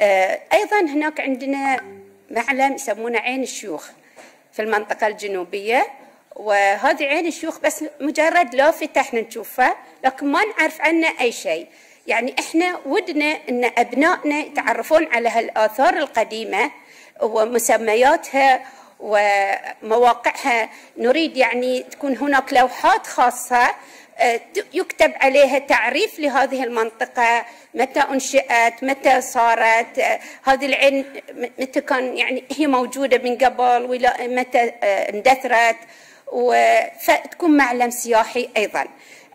آه، أيضا هناك عندنا معلم يسمونه عين الشيوخ في المنطقة الجنوبية وهذه عين الشيوخ بس مجرد لافتة إحنا نشوفها لكن ما نعرف عنه أي شيء. يعني إحنا ودنا إن أبنائنا يتعرفون على هالآثار القديمة ومسمياتها ومواقعها نريد يعني تكون هناك لوحات خاصة آه، يكتب عليها تعريف لهذه المنطقة متى أنشئت متى صارت آه، هذه العين متى كان يعني هي موجودة من قبل متى آه، اندثرت فتكون معلم سياحي أيضا.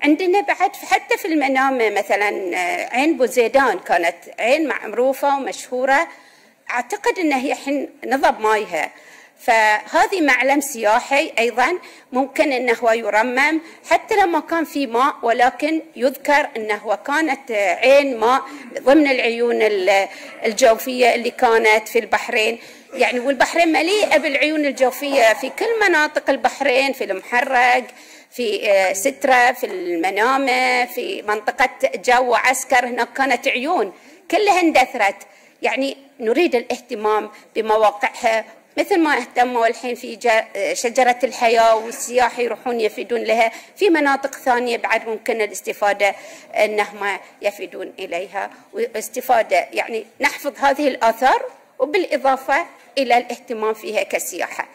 عندنا بعد حتى في المنامة مثلا عين بوزيدان كانت عين معروفة ومشهورة. أعتقد أنها هي حين نضب مايها. فهذه معلم سياحي أيضا ممكن إنه هو يرمم حتى لما كان في ماء ولكن يذكر إنه كانت عين ماء ضمن العيون الجوفية اللي كانت في البحرين. يعني والبحرين مليئة بالعيون الجوفية في كل مناطق البحرين في المحرق في آه، سترة في المنامة في منطقة جو وعسكر. هناك كانت عيون كلها اندثرت يعني نريد الاهتمام بمواقعها مثل ما اهتموا الحين في شجرة الحياة والسياح يروحون يفيدون لها في مناطق ثانية بعد ممكن الاستفادة أنهم يفيدون إليها. واستفادة يعني نحفظ هذه الآثار وبالإضافة إلى الاهتمام فيها كسياحة.